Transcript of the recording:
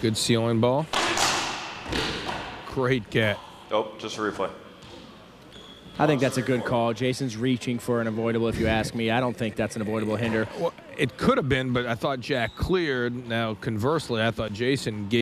Good ceiling ball. Great get. Oh, just a replay. I think that's a good call. Jason's reaching for an avoidable, if you ask me. I don't think that's an avoidable hinder. Well, it could have been, but I thought Jack cleared. Now, conversely, I thought Jason gave.